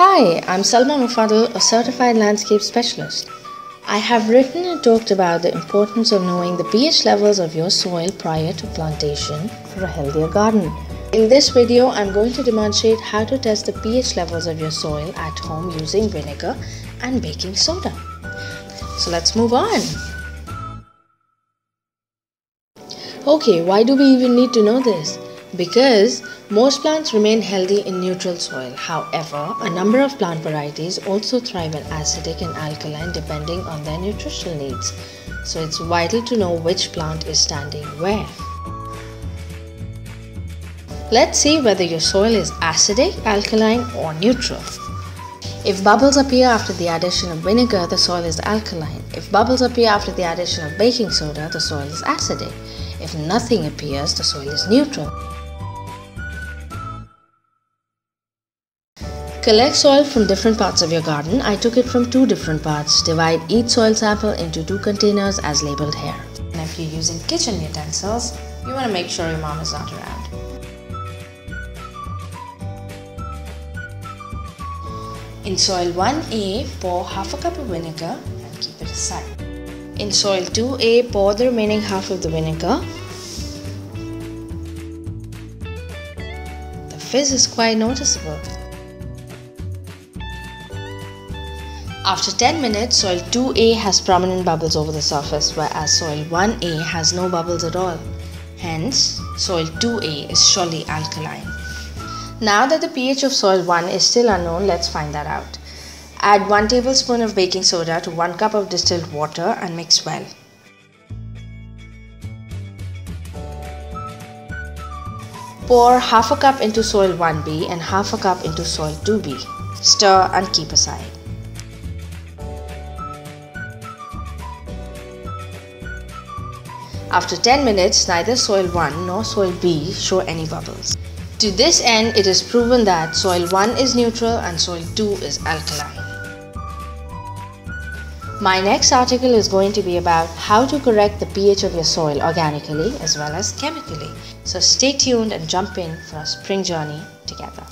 Hi, I'm Salma Mufadal, a certified landscape specialist. I have written and talked about the importance of knowing the pH levels of your soil prior to plantation for a healthier garden. In this video, I'm going to demonstrate how to test the pH levels of your soil at home using vinegar and baking soda. So let's move on. Okay, why do we even need to know this? Because most plants remain healthy in neutral soil. However, a number of plant varieties also thrive in acidic and alkaline depending on their nutritional needs. So it's vital to know which plant is standing where. Let's see whether your soil is acidic, alkaline or neutral. If bubbles appear after the addition of vinegar, the soil is alkaline. If bubbles appear after the addition of baking soda, the soil is acidic. If nothing appears, the soil is neutral. Collect soil from different parts of your garden. I took it from two different parts. Divide each soil sample into two containers as labeled here. And if you're using kitchen utensils, you want to make sure your mom is not around. In soil 1A, pour half a cup of vinegar and keep it aside. In soil 2A, pour the remaining half of the vinegar. The fizz is quite noticeable. After 10 minutes, soil 2A has prominent bubbles over the surface whereas soil 1A has no bubbles at all. Hence, soil 2A is surely alkaline. Now that the pH of soil 1 is still unknown, let's find that out. Add 1 tablespoon of baking soda to 1 cup of distilled water and mix well. Pour half a cup into soil 1B and half a cup into soil 2B. Stir and keep aside. After 10 minutes, neither soil 1 nor soil B show any bubbles. To this end, it is proven that soil 1 is neutral and soil 2 is alkaline. My next article is going to be about how to correct the pH of your soil organically as well as chemically. So stay tuned and jump in for a spring journey together.